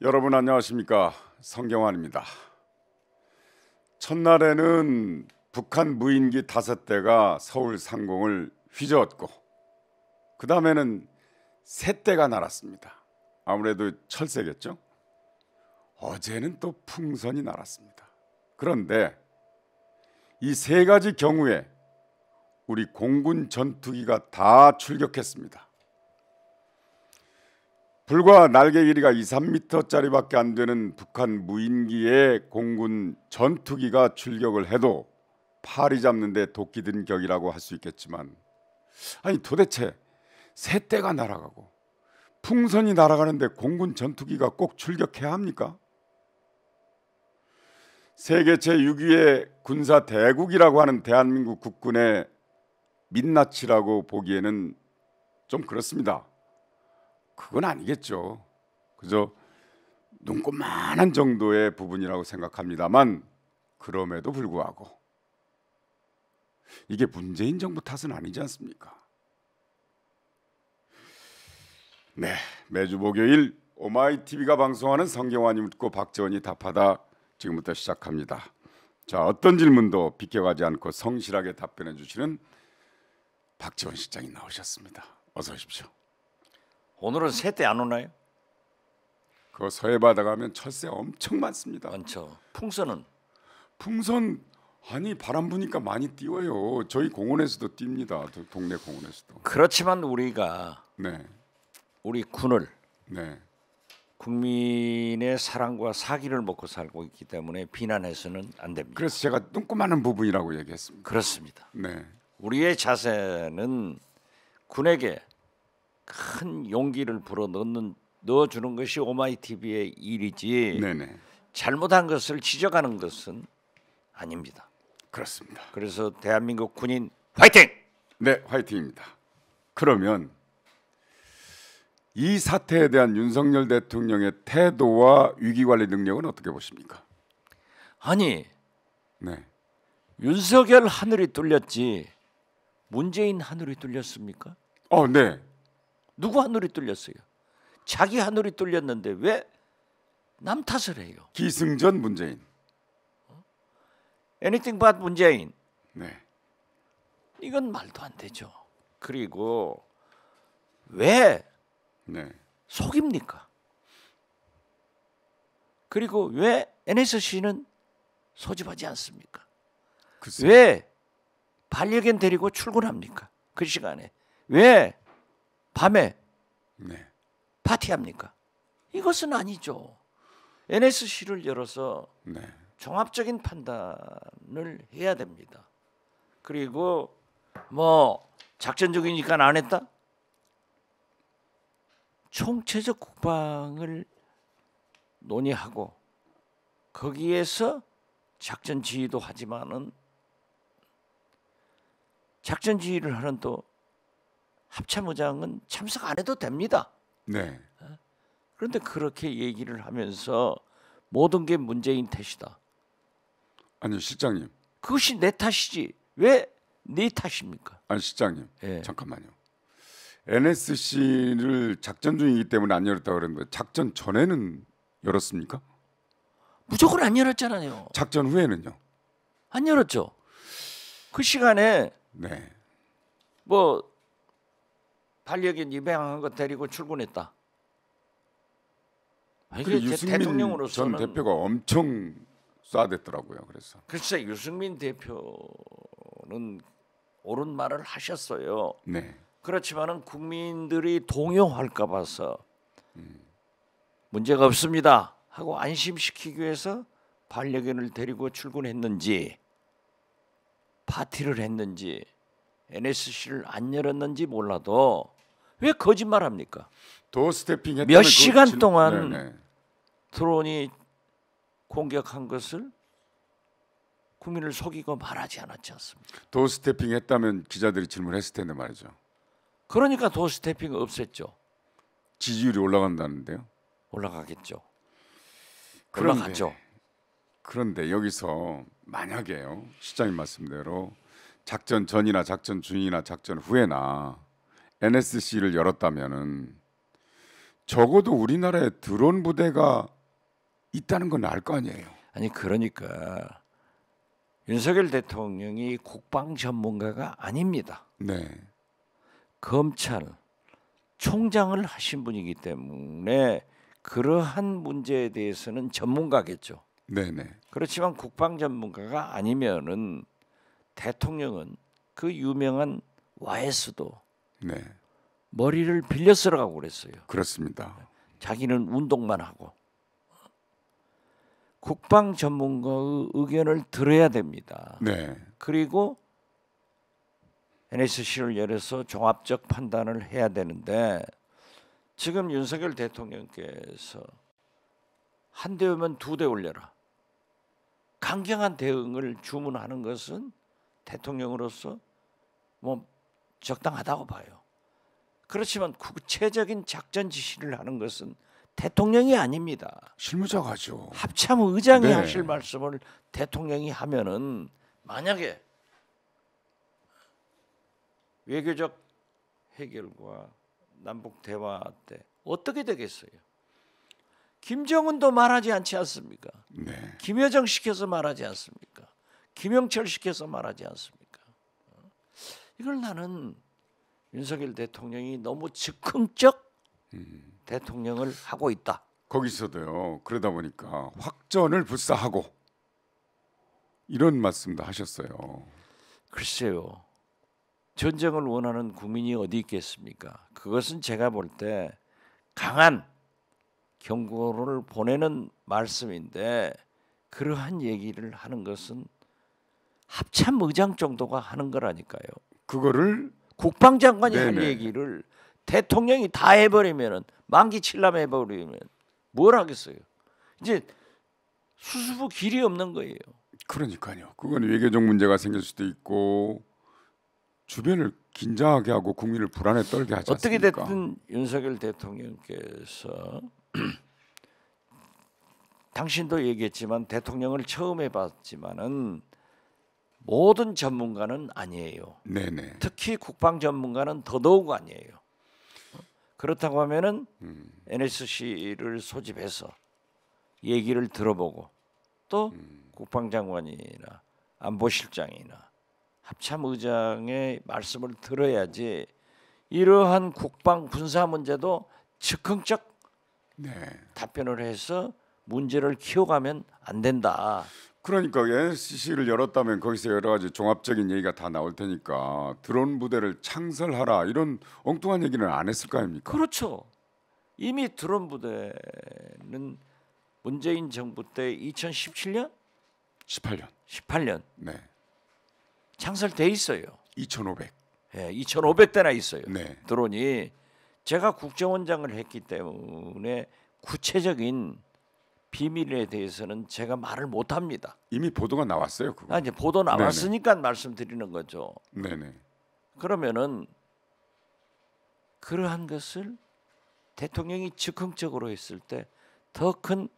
여러분 안녕하십니까 성경환입니다. 첫날에는 북한 무인기 다섯 대가 서울 상공을 휘저었고 그 다음에는 세 대가 날았습니다. 아무래도 철새겠죠. 어제는 또 풍선이 날았습니다. 그런데 이 세 가지 경우에 우리 공군 전투기가 다 출격했습니다. 불과 날개 길이가 2, 3미터짜리밖에 안 되는 북한 무인기에 공군 전투기가 출격을 해도 파리 잡는데 도끼 든 격이라고 할 수 있겠지만 아니 도대체 새 떼가 날아가고 풍선이 날아가는데 공군 전투기가 꼭 출격해야 합니까? 세계 제6위의 군사 대국이라고 하는 대한민국 국군의 민낯이라고 보기에는 좀 그렇습니다. 그건 아니겠죠. 그저 눈꼽만한 정도의 부분이라고 생각합니다만 그럼에도 불구하고 이게 문재인 정부 탓은 아니지 않습니까? 네, 매주 목요일 오마이 TV가 방송하는 성경환이 묻고 박재원이 답하다 지금부터 시작합니다. 자, 어떤 질문도 비껴가지 않고 성실하게 답변해 주시는 박재원 실장이 나오셨습니다. 어서 오십시오. 오늘은 새때 안 오나요? 그 서해 바다 가면 철새 엄청 많습니다. 많죠. 풍선은 풍선 아니 바람 부니까 많이 띄워요. 저희 공원에서도 뜁니다. 동네 공원에서도. 그렇지만 우리가 네, 우리 군을 네, 국민의 사랑과 사기를 먹고 살고 있기 때문에 비난해서는 안 됩니다. 그래서 제가 눈꼬만한 부분이라고 얘기했습니다. 그렇습니다. 네, 우리의 자세는 군에게 큰 용기를 불어 넣는 넣어주는 것이 오마이 TV의 일이지 네, 네, 잘못한 것을 지적하는 것은 아닙니다. 그렇습니다. 그래서 대한민국 군인 화이팅! 네, 화이팅입니다. 그러면 이 사태에 대한 윤석열 대통령의 태도와 위기 관리 능력은 어떻게 보십니까? 아니 네, 윤석열 하늘이 뚫렸지 문재인 하늘이 뚫렸습니까? 어, 네, 누구 하늘이 뚫렸어요? 자기 하늘이 뚫렸는데 왜 남 탓을 해요? 기승전 문재인. Anything but 문재인 네, 이건 말도 안 되죠. 그리고 왜 네, 속입니까? 그리고 왜 NSC는 소집하지 않습니까? 글쎄. 왜 반려견 데리고 출근합니까? 그 시간에 왜 밤에 네, 파티합니까? 이것은 아니죠. NSC를 열어서 네, 종합적인 판단을 해야 됩니다. 그리고 뭐 작전 중이니까 안 했다? 총체적 국방을 논의하고 거기에서 작전 지휘도 하지만은 작전 지휘를 하는 또 합참의장은 참석 안 해도 됩니다. 네. 그런데 그렇게 얘기를 하면서 모든 게 문재인 탓이다. 아니 실장님, 그것이 내 탓이지 왜 네 탓입니까? 아니 실장님, 예. 잠깐만요. NSC를 작전 중이기 때문에 안 열었다 그랬는데 작전 전에는 열었습니까? 무조건 안 열었잖아요. 작전 후에는요? 안 열었죠. 그 시간에 네, 뭐 반려견 입양한 거 데리고 출근했다. 아니, 그 유승민 전 대통령으로서는 대표가 엄청 쏴댔더라고요. 그래서 글쎄 유승민 대표는 옳은 말을 하셨어요. 네, 그렇지만은 국민들이 동요할까 봐서 문제가 없습니다 하고 안심시키기 위해서 반려견을 데리고 출근했는지 파티를 했는지 NSC를 안 열었는지 몰라도 왜 거짓말합니까? doorstepping 했다는 몇그 시간 진- 동안 네, 네. 드론이 공격한 것을 국민을 속이고 말하지 않았지 않습니까? doorstepping 했다면 기자들이 질문했을 텐데 말이죠. 그러니까 doorstepping 없앴죠. 지지율이 올라간다는데요. 올라가겠죠. 그런데- 올라가죠. 그런데 여기서 만약에요 시장님 말씀대로 작전 전이나 작전 중이나 작전 후에나 NSC를 열었다면은 적어도 우리나라에 드론 부대가 있다는 건 알 거 아니에요. 아니 그러니까 윤석열 대통령이 국방 전문가가 아닙니다. 네, 검찰 총장을 하신 분이기 때문에 그러한 문제에 대해서는 전문가겠죠. 네, 네, 그렇지만 국방 전문가가 아니면은 대통령은 그 유명한 와이스도 네, 머리를 빌려 쓰라고 그랬어요. 그렇습니다. 자기는 운동만 하고 국방 전문가의 의견을 들어야 됩니다. 네, 그리고 NSC를 열어서 종합적 판단을 해야 되는데 지금 윤석열 대통령께서 한 대 오면 두 대 올려라. 강경한 대응을 주문하는 것은 대통령으로서 뭐 적당하다고 봐요. 그렇지만 구체적인 작전 지시를 하는 것은 대통령이 아닙니다. 실무자가 하죠. 합참 의장이 네. 하실 말씀을 대통령이 하면은 만약에 외교적 해결과 남북 대화 때 어떻게 되겠어요? 김정은도 말하지 않지 않습니까? 네, 김여정 시켜서 말하지 않습니까? 김영철 시켜서 말하지 않습니까? 어? 이걸 나는 윤석열 대통령이 너무 즉흥적 대통령을 하고 있다. 거기서도요. 그러다 보니까 확전을 불사하고 이런 말씀도 하셨어요. 글쎄요. 전쟁을 원하는 국민이 어디 있겠습니까? 그것은 제가 볼 때 강한 경고를 보내는 말씀인데 그러한 얘기를 하는 것은 합참 의장 정도가 하는 거라니까요. 그거를 국방장관이 할 네네. 얘기를 대통령이 다 해버리면은 만기 칠람 해버리면 뭘 하겠어요? 이제 수습의 길이 없는 거예요. 그러니까요. 그건 외교적 문제가 생길 수도 있고 주변을 긴장하게 하고 국민을 불안에 떨게 하지 어떻게 않습니까? 됐든 윤석열 대통령께서 당신도 얘기했지만 대통령을 처음 해봤지만은 모든 전문가는 아니에요. 네네. 특히 국방 전문가는 더더욱 아니에요. 그렇다고 하면은 음. NSC를 소집해서 얘기를 들어보고 또 음. 국방장관이나 안보실장이나 합참의장의 말씀을 들어야지 이러한 국방 군사 문제도 즉흥적 네. 답변을 해서 문제를 키워가면 안 된다. 그러니까 NSC를 열었다면 거기서 여러 가지 종합적인 얘기가 다 나올 테니까 드론 부대를 창설하라 이런 엉뚱한 얘기는 안 했을 거 아닙니까? 그렇죠. 이미 드론 부대는 문재인 정부 때 2017년, 18년. 18년 네. 창설돼 있어요. 2,500. 예, 2,500대나 있어요. 네. 드론이 제가 국정원장을 했기 때문에 구체적인 비밀에 대해서는 제가 말을 못 합니다. 이미 보도가 나왔어요, 그거. 아, 이제 보도 나왔으니까 말씀드리는 거죠. 네, 네. 그러면은 그러한 것을 대통령이 즉흥적으로 했을 때 더 큰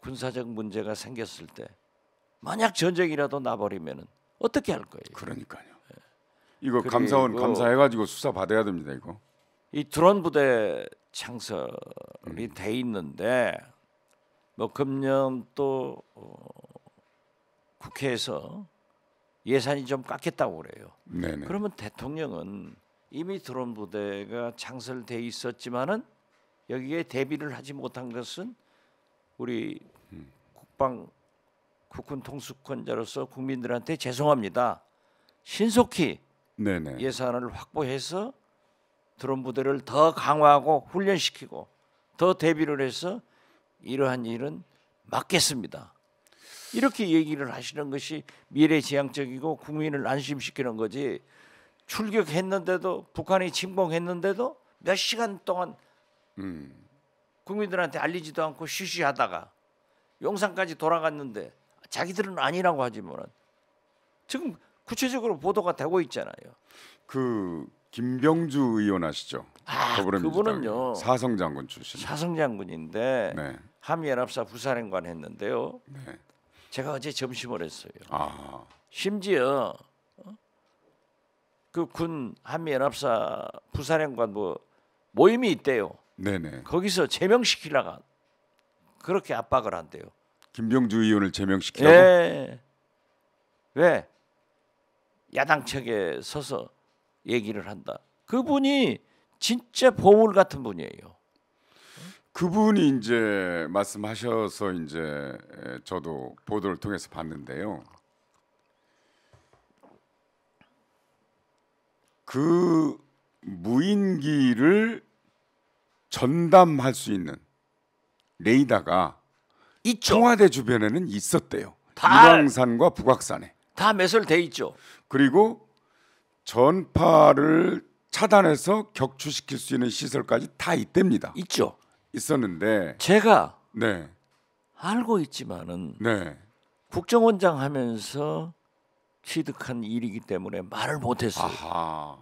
군사적 문제가 생겼을 때 만약 전쟁이라도 나버리면은 어떻게 할 거예요? 그러니까요. 이거 그리고- 감사원 감사해 가지고 수사 받아야 됩니다, 이거. 이 드론 부대 창설이 돼 있는데 뭐 금년 또 어, 국회에서 예산이 좀 깎였다고 그래요. 네, 네. 그러면 대통령은 이미 드론 부대가 창설돼 있었지만은 여기에 대비를 하지 못한 것은 우리 국방 국군 통수권자로서 국민들한테 죄송합니다. 신속히 네, 네. 예산을 확보해서 드론 부대를 더 강화하고 훈련시키고 더 대비를 해서 이러한 일은 막겠습니다. 이렇게 얘기를 하시는 것이 미래지향적이고 국민을 안심시키는 거지. 출격했는데도 북한이 침공했는데도 몇 시간 동안 음. 국민들한테 알리지도 않고 쉬쉬하다가 용산까지 돌아갔는데 자기들은 아니라고 하지만 지금 구체적으로 보도가 되고 있잖아요. 그 김병주 의원 아시죠? 아, 그분은요. 사성 장군 출신. 사성 장군인데 네. 한미연합사 부사령관 했는데요. 네. 제가 어제 점심을 했어요. 아. 심지어 그 군 한미연합사 부사령관 뭐 모임이 있대요. 네네. 거기서 제명시키려가 그렇게 압박을 한대요. 김병주 의원을 제명시키라고. 예. 왜 야당 측에 서서 얘기를 한다. 그분이 진짜 보물 같은 분이에요. 그분이 이제 말씀하셔서 이제 에, 저도 보도를 통해서 봤는데요. 그 무인기를 전담할 수 있는 레이더가 있죠. 청와대 주변에는 있었대요. 다- 일왕산과 북악산에. 다 매설돼 있죠. 그리고 전파를 차단해서 격추시킬 수 있는 시설까지 다 있답니다. 있죠. 있었는데 제가 네. 알고 있지만은 네. 국정원장 하면서 취득한 일이기 때문에 말을 못했어요. 아하.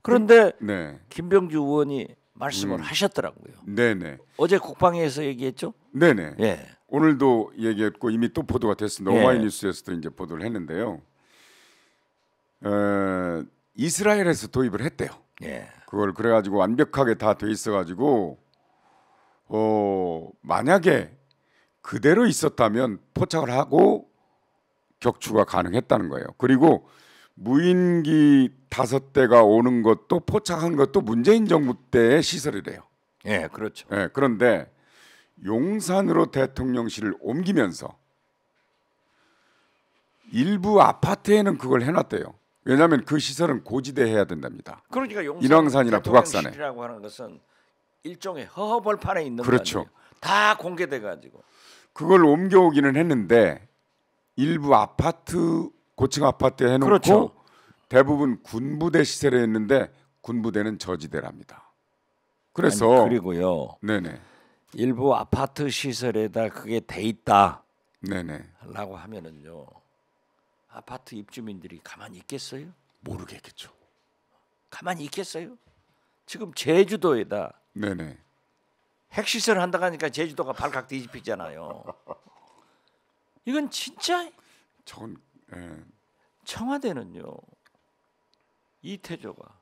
그런데 네. 김병주 의원이 말씀을 음. 하셨더라고요. 네네. 어제 국방에서 얘기했죠. 네네. 예. 오늘도 얘기했고 이미 또 보도가 됐습니다. 예. 오마이뉴스에서도 이제 보도를 했는데요. 어, 이스라엘에서 도입을 했대요. 예. 그걸 그래가지고 완벽하게 다 돼 있어가지고 어 만약에 그대로 있었다면 포착을 하고 격추가 가능했다는 거예요. 그리고 무인기 다섯 대가 오는 것도 포착한 것도 문재인 정부 때의 시설이래요. 예, 그렇죠. 예, 그런데 용산으로 대통령실을 옮기면서 일부 아파트에는 그걸 해놨대요. 왜냐하면 그 시설은 고지대 해야 된답니다. 그러니까 용산 인왕산이나 북악산에. 대통령실이라고 하는 것은 일종의 허허벌판에 있는 그렇죠. 다 공개돼 가지고. 그걸 옮겨오기는 했는데 일부 아파트 고층 아파트에 해놓고 그렇죠. 대부분 군부대 시설에 있는데 군부대는 저지대랍니다. 그래서 아니, 그리고요. 네네 일부 아파트 시설에다 그게 돼 있다라고 네네 하면은요. 아파트 입주민들이 가만히 있겠어요? 모르겠겠죠. 가만히 있겠어요? 지금 제주도에다 네네 핵시설 한다고 하니까 제주도가 발칵 뒤집히잖아요. 이건 진짜 저건 예, 청와대는요 이태조가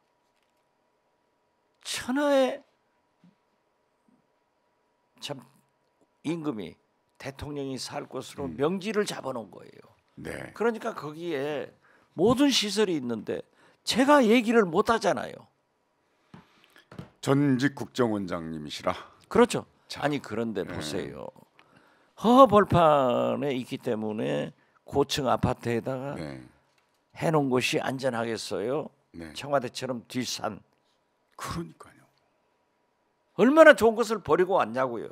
천하의 참 임금이 대통령이 살 곳으로 명지를 잡아놓은 거예요. 네 그러니까 거기에 모든 시설이 있는데 제가 얘기를 못 하잖아요. 전직 국정원장님이시라 그렇죠. 아니 그런데 보세요. 허허벌판에 있기 때문에 고층 아파트에다가 네 해놓은 곳이 안전하겠어요? 네. 청와대처럼 뒷산 그러니까요. 얼마나 좋은 것을 버리고 왔냐고요.